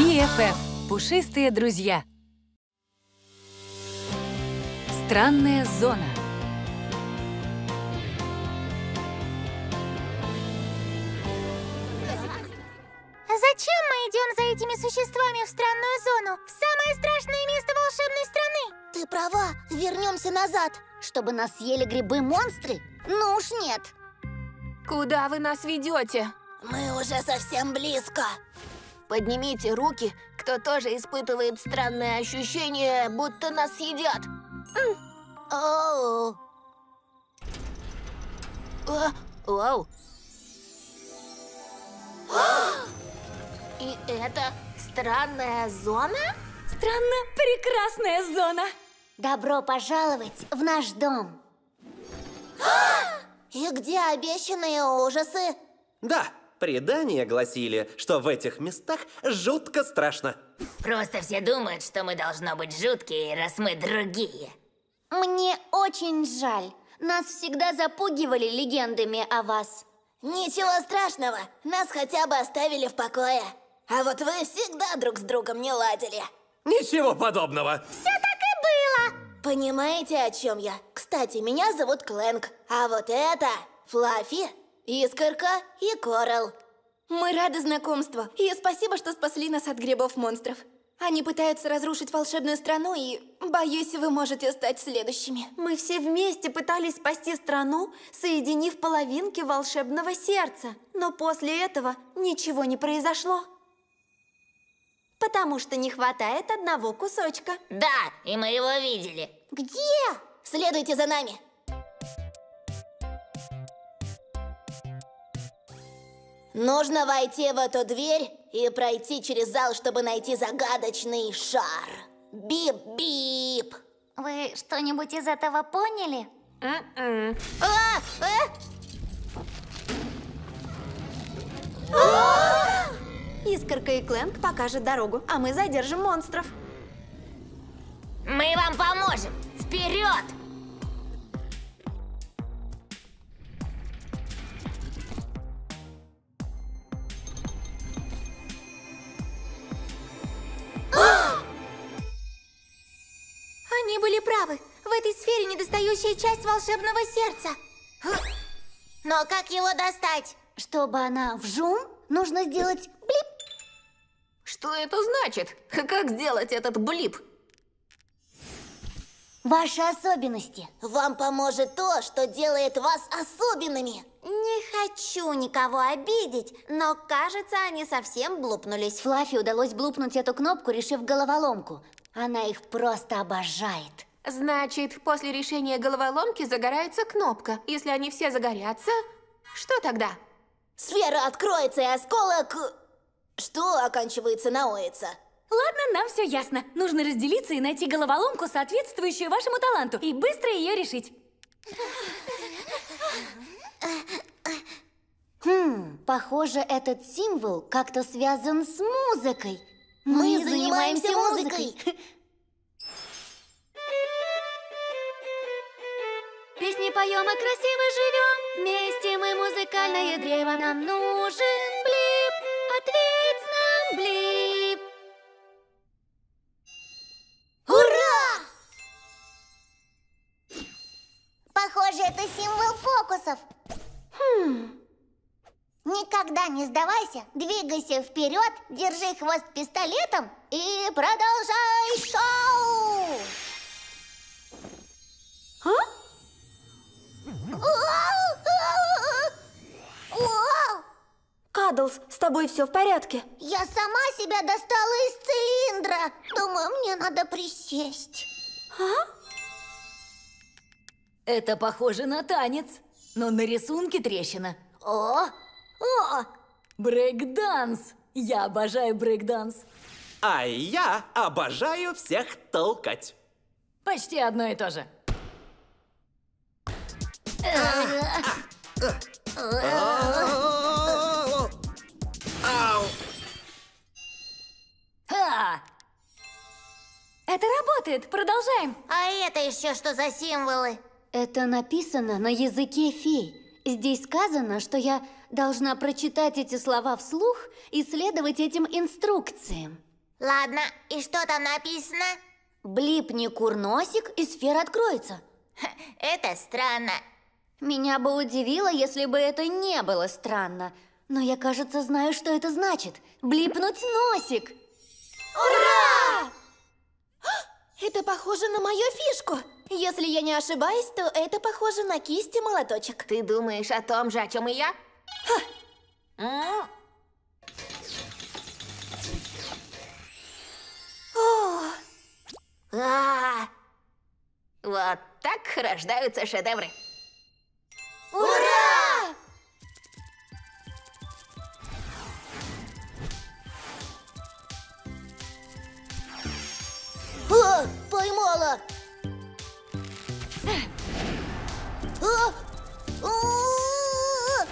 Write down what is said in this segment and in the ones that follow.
BFF – пушистые друзья. Странная зона. Зачем мы идем за этими существами в странную зону? В самое страшное место волшебной страны? Ты права, вернемся назад. Чтобы нас съели грибы-монстры? Ну уж нет. Куда вы нас ведете? Мы уже совсем близко. Поднимите руки, кто тоже испытывает странное ощущение, будто нас едят. Оу. Вау. И это странная зона? Странно прекрасная зона. Добро пожаловать в наш дом. И где обещанные ужасы? Да, предания гласили, что в этих местах жутко страшно. Просто все думают, что мы должно быть жуткие, раз мы другие. Мне очень жаль. Нас всегда запугивали легендами о вас. Ничего страшного, нас хотя бы оставили в покое. А вот вы всегда друг с другом не ладили. Ничего подобного. Все так и было. Понимаете, о чем я? Кстати, меня зовут Клэнк, а вот это Флаффи, Искорка и Корал. Мы рады знакомству. И спасибо, что спасли нас от грибов-монстров. Они пытаются разрушить волшебную страну, и, боюсь, вы можете стать следующими. Мы все вместе пытались спасти страну, соединив половинки волшебного сердца. Но после этого ничего не произошло. Потому что не хватает одного кусочка. Да, и мы его видели. Где? Следуйте за нами. Нужно войти в эту дверь и пройти через зал, чтобы найти загадочный шар. Бип-бип. Вы что-нибудь из этого поняли? А, Искорка и Клэнк покажут дорогу, а мы задержим монстров. Мы вам поможем! Вперед! Были правы. В этой сфере недостающая часть волшебного сердца. Но как его достать? Чтобы она вжум, нужно сделать блип. Что это значит? Как сделать этот блип? Ваши особенности. Вам поможет то, что делает вас особенными. Не хочу никого обидеть, но кажется, они совсем блупнулись. Флаффи удалось блупнуть эту кнопку, решив головоломку. Она их просто обожает. Значит, после решения головоломки загорается кнопка. Если они все загорятся, что тогда? Сфера откроется, и осколок... Что оканчивается на оица? Ладно, нам все ясно. Нужно разделиться и найти головоломку, соответствующую вашему таланту, и быстро ее решить. Хм, похоже, этот символ как-то связан с музыкой. Мы занимаемся музыкой. Песни поем, а красиво живем. Вместе мы музыкальное древо. Нам нужен блип. Ответь нам, блип. Ура! Похоже, это символ фокусов. Хм. Никогда не сдавайся, двигайся вперед, держи хвост пистолетом и продолжай шоу! Кадлс, с тобой все в порядке? Я сама себя достала из цилиндра. Думаю, мне надо присесть. Это похоже на танец, но на рисунке трещина. О, О! Брейк-данс! Я обожаю брейк-данс. А я обожаю всех толкать. Почти одно и то же. Ау! Это работает, продолжаем. а это еще что за символы? Это написано на языке фей. Здесь сказано, что я должна прочитать эти слова вслух и следовать этим инструкциям. Ладно, и что там написано? Блипни курносик, и сфера откроется. Это странно. Меня бы удивило, если бы это не было странно. Но я, кажется, знаю, что это значит. Блипнуть носик. Ура! Это похоже на мою фишку. Если я не ошибаюсь, то это похоже на кисть и молоточек. Ты думаешь о том же, о чем и я? М? А, Вот так рождаются шедевры. Ура! Поймала! А! А!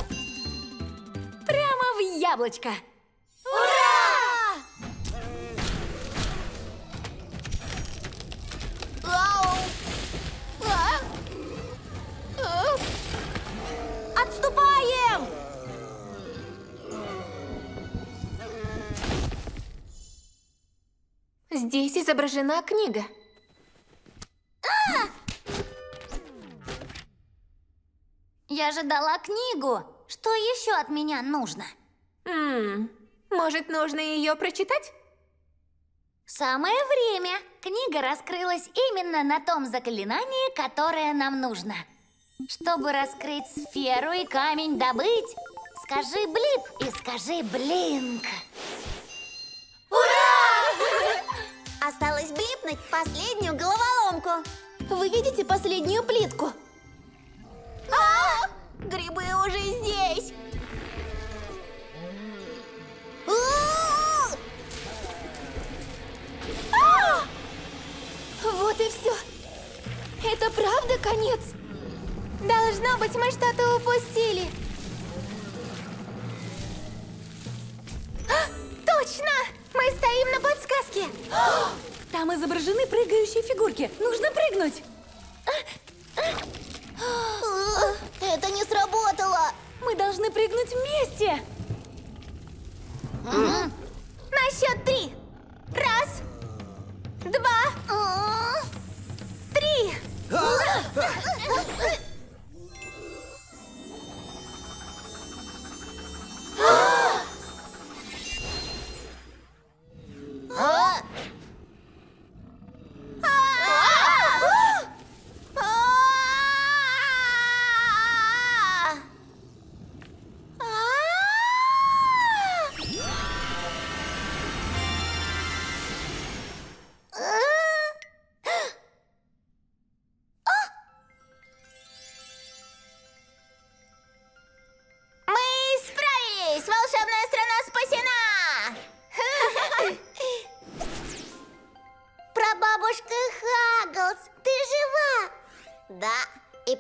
Прямо в яблочко. Ау! А? А? Отступаем! Здесь изображена книга. Я же дала книгу. Что еще от меня нужно? М, Может, нужно ее прочитать? Самое время. Книга раскрылась именно на том заклинании, которое нам нужно. Чтобы раскрыть сферу и камень добыть, скажи блип и скажи блинк. Осталось блипнуть последнюю головоломку. Вы видите последнюю плитку? Быть, мы что-то упустили. А, Точно! Мы стоим на подсказке. Там изображены прыгающие фигурки. Нужно прыгнуть.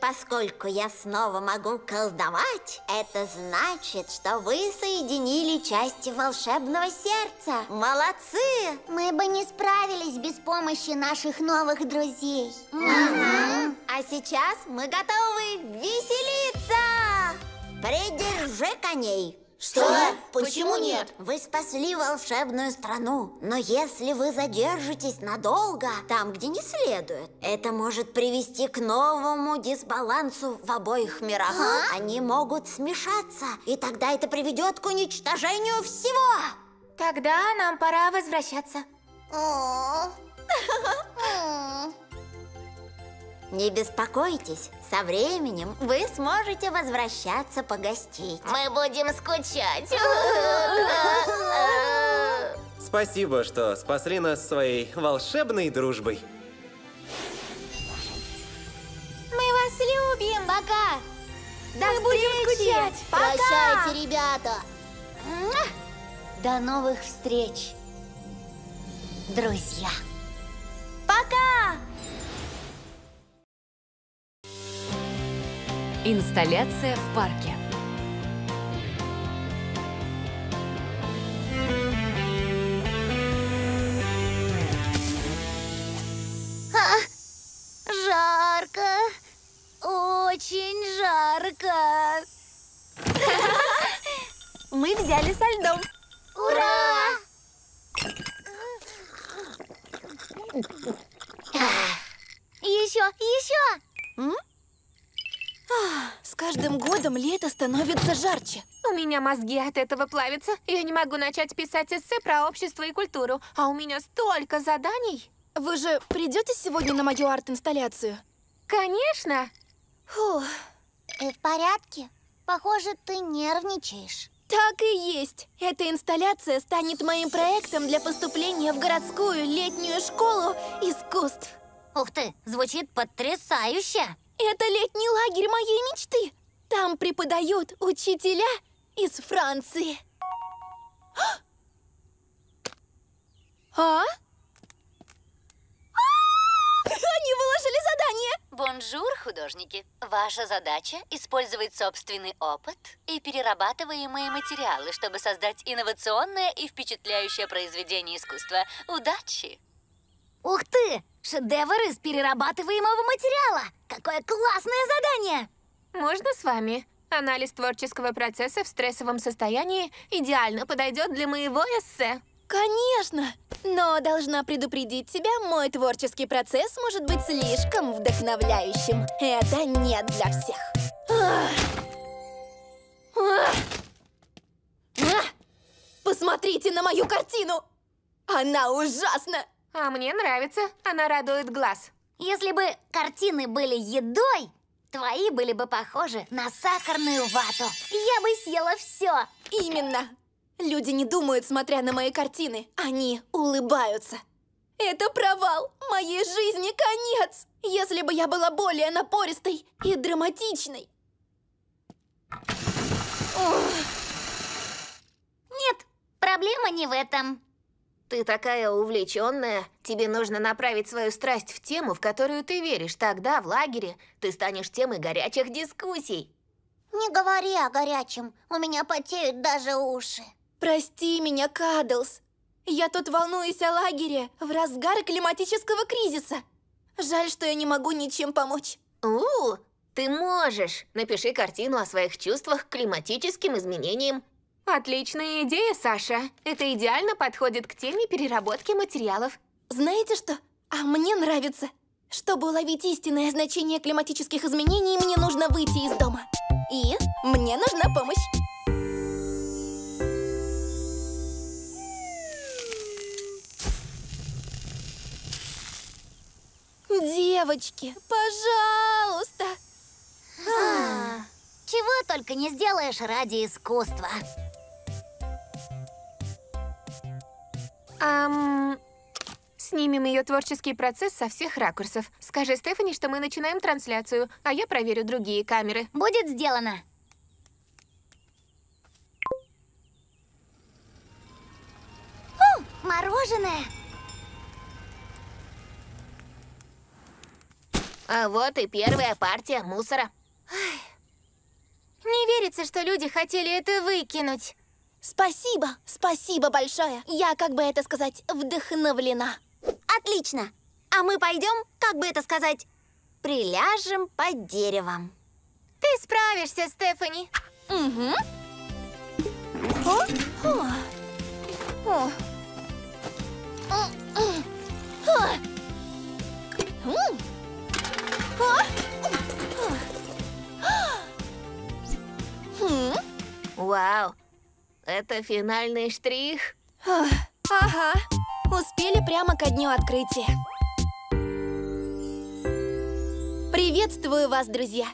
Поскольку я снова могу колдовать, это значит, что вы соединили части волшебного сердца. Молодцы! Мы бы не справились без помощи наших новых друзей. А сейчас мы готовы веселиться! Придержи коней! Что? Почему нет? Вы спасли волшебную страну, но если вы задержитесь надолго, там, где не следует, это может привести к новому дисбалансу в обоих мирах. Они могут смешаться, и тогда это приведет к уничтожению всего. Тогда нам пора возвращаться. Не беспокойтесь, со временем вы сможете возвращаться погостить. Мы будем скучать. Спасибо, что спасли нас своей волшебной дружбой. Мы вас любим. Пока. Мы будем скучать. Пока. Прощайте, ребята! До новых встреч, друзья. Пока. Инсталляция в парке. Жарко. Очень жарко. Мы взяли со льдом. Ура! Еще, еще! С каждым годом лето становится жарче. У меня мозги от этого плавятся. Я не могу начать писать эссе про общество и культуру. А у меня столько заданий. Вы же придете сегодня на мою арт-инсталляцию? Конечно. Фух, Ты в порядке? Похоже, ты нервничаешь. так и есть. Эта инсталляция станет моим проектом для поступления в городскую летнюю школу искусств. Ух ты, звучит потрясающе! Это летний лагерь моей мечты. Там преподают учителя из Франции. А? А! Они выложили задание. Bonjour, художники! Ваша задача — использовать собственный опыт и перерабатываемые материалы, чтобы создать инновационное и впечатляющее произведение искусства. Удачи! Ух ты! Шедевр из перерабатываемого материала! Какое классное задание! Можно с вами? Анализ творческого процесса в стрессовом состоянии идеально подойдет для моего эссе. Конечно! Но должна предупредить тебя, мой творческий процесс может быть слишком вдохновляющим. Это не для всех. Посмотрите на мою картину! Она ужасна! А мне нравится. Она радует глаз. Если бы картины были едой, твои были бы похожи на сахарную вату. Я бы съела все. Именно! Люди не думают, смотря на мои картины. Они улыбаются. Это провал! Моей жизни конец! Если бы я была более напористой и драматичной. Нет, проблема не в этом. Ты такая увлеченная. Тебе нужно направить свою страсть в тему, в которую ты веришь. Тогда в лагере ты станешь темой горячих дискуссий. Не говори о горячем. У меня потеют даже уши. Прости меня, Кадлс. Я тут волнуюсь о лагере в разгар климатического кризиса. Жаль, что я не могу ничем помочь. У, ты можешь. Напиши картину о своих чувствах к климатическим изменениям. Отличная идея, Саша. Это идеально подходит к теме переработки материалов. Знаете что? А мне нравится. Чтобы уловить истинное значение климатических изменений, мне нужно выйти из дома. И мне нужна помощь. Девочки, пожалуйста. Чего только не сделаешь ради искусства. Ам... Снимем ее творческий процесс со всех ракурсов. Скажи Стефани, что мы начинаем трансляцию, а я проверю другие камеры. Будет сделано. О, мороженое! А вот и первая партия мусора. Не верится, что люди хотели это выкинуть. Спасибо, спасибо большое. Я, как бы это сказать, вдохновлена. Отлично. А мы пойдем, как бы это сказать, приляжем под деревом. Ты справишься, Стефани. Угу. О, о, о. А. М. А. А. Хм. Вау, это финальный штрих. Ах, Ага, успели прямо ко дню открытия. Приветствую вас, друзья!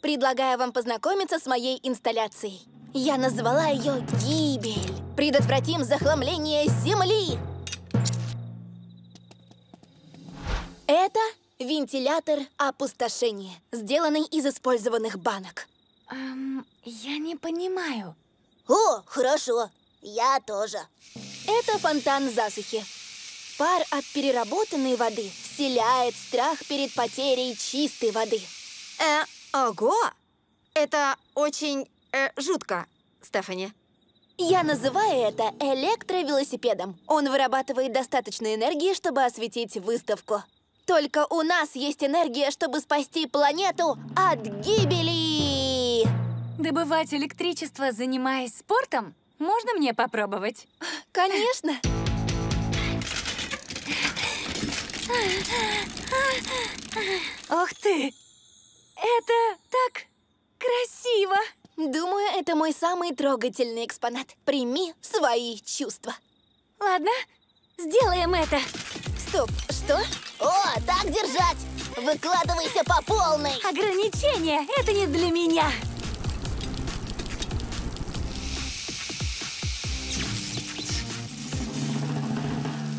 Предлагаю вам познакомиться с моей инсталляцией. Я назвала ее «Гибель». Предотвратим захламление Земли! Это вентилятор опустошения, сделанный из использованных банок. Эм, я не понимаю. О, хорошо. Я тоже. Это фонтан засухи. Пар от переработанной воды вселяет страх перед потерей чистой воды. Э, ого! Это очень э, жутко, Стефани. Я называю это электровелосипедом. Он вырабатывает достаточно энергии, чтобы осветить выставку. Только у нас есть энергия, чтобы спасти планету от гибели! Добывать электричество, занимаясь спортом? Можно мне попробовать? Конечно! Ух ты! Это так красиво! Думаю, это мой самый трогательный экспонат. Прими свои чувства. Ладно, сделаем это. Стоп, что? О, так держать! Выкладывайся по полной! Ограничения — это не для меня.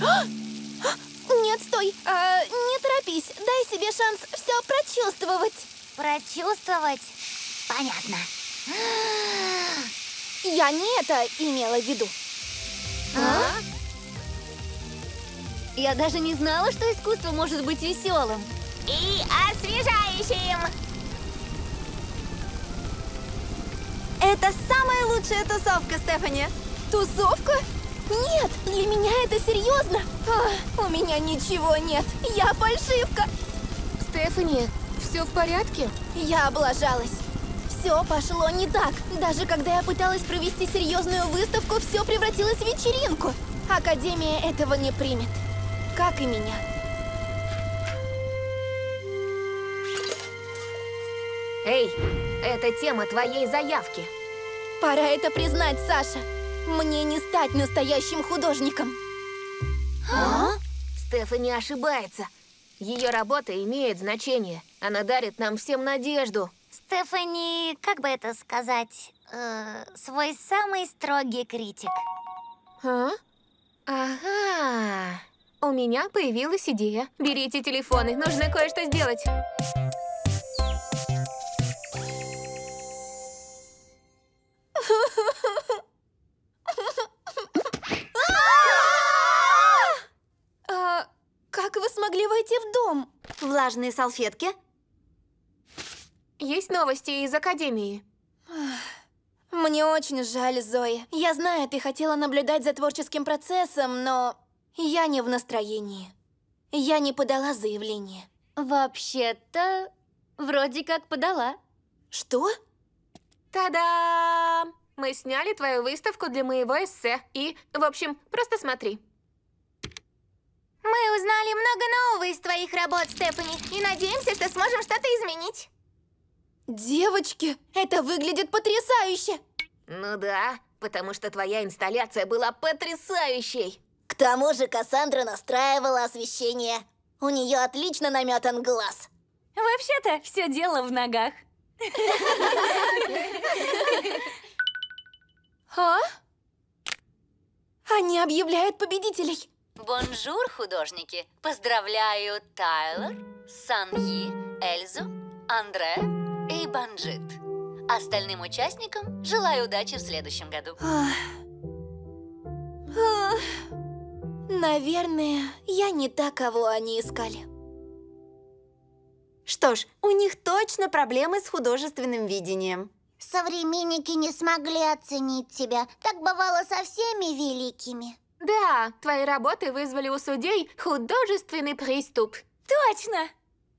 Нет, стой! А, не торопись, дай себе шанс все прочувствовать. Прочувствовать? Понятно. Я не это имела в виду. Я даже не знала, что искусство может быть веселым. И освежающим! Это самая лучшая тусовка, Стефани. Тусовка? Нет, для меня это серьезно. А, у меня ничего нет. Я фальшивка. Стефани, все в порядке? Я облажалась. Все пошло не так. Даже когда я пыталась провести серьезную выставку, все превратилось в вечеринку. Академия этого не примет. Как и меня. Эй, это тема твоей заявки. Пора это признать, Саша. Мне не стать настоящим художником. Стефани ошибается. Ее работа имеет значение. Она дарит нам всем надежду. Стефани, как бы это сказать, э, свой самый строгий критик. А? Ага. У меня появилась идея. Берите телефоны, нужно кое-что сделать. Смогли войти в дом? Влажные салфетки. Есть новости из Академии. Мне очень жаль, Зоя. Я знаю, ты хотела наблюдать за творческим процессом, но я не в настроении. Я не подала заявление. Вообще-то, вроде как подала. Что? Та-дам! Мы сняли твою выставку для моего эссе. И, в общем, просто смотри. Мы узнали много нового из твоих работ, Стефани, и надеемся, что сможем что-то изменить. Девочки, это выглядит потрясающе! Ну да, потому что твоя инсталляция была потрясающей. К тому же Кассандра настраивала освещение. У нее отлично наметан глаз. Вообще-то, все дело в ногах. А? Они объявляют победителей. Bonjour, художники! Поздравляю Тайлер, Саньи, Эльзу, Андре и Банджит. Остальным участникам желаю удачи в следующем году. Наверное, я не та, кого они искали. Что ж, у них точно проблемы с художественным видением. Современники не смогли оценить тебя. Так бывало со всеми великими. Да, твои работы вызвали у судей художественный приступ. Точно!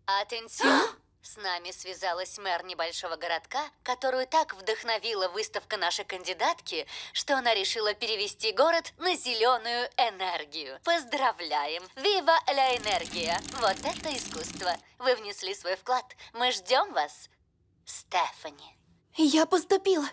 Атенсион! С нами связалась мэр небольшого городка, которую так вдохновила выставка нашей кандидатки, что она решила перевести город на зеленую энергию. Поздравляем! Вива ля энергия! Вот это искусство! Вы внесли свой вклад. Мы ждем вас, Стефани. Я поступила.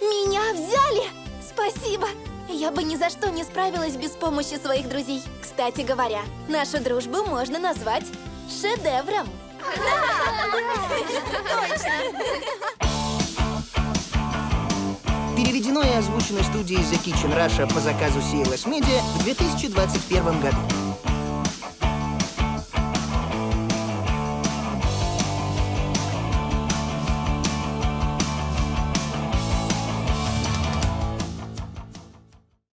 Меня взяли! Спасибо! Я бы ни за что не справилась без помощи своих друзей. Кстати говоря, нашу дружбу можно назвать шедевром. Переведено и озвучено студией The Kitchen Russia по заказу CLS Media в 2021 году.